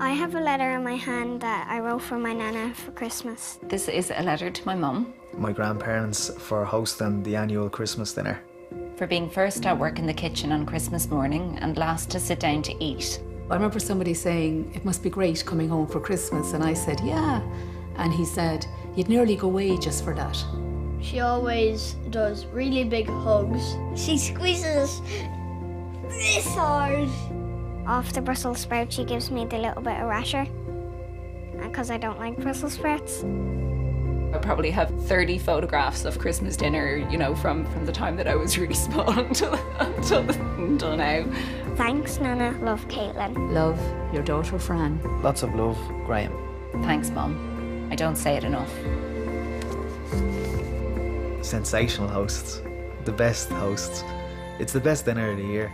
I have a letter in my hand that I wrote for my nana for Christmas. This is a letter to my mum My grandparents for hosting the annual Christmas dinner. for being first at work in the kitchen on Christmas morning and last to sit down to eat. I remember somebody saying, It must be great coming home for Christmas. And I said, Yeah. And he said, You'd nearly go away just for that. She always does really big hugs. She squeezes this hard. Off the Brussels sprout, she gives me the little bit of rasher. Uh, because I don't like Brussels sprouts. I probably have 30 photographs of Christmas dinner, you know, from, from the time that I was really small until, until, until now. Thanks, Nana. Love, Caitlin. Love, your daughter Fran. Lots of love, Graham. Thanks, Mum. I don't say it enough. Sensational hosts. The best hosts. It's the best dinner of the year.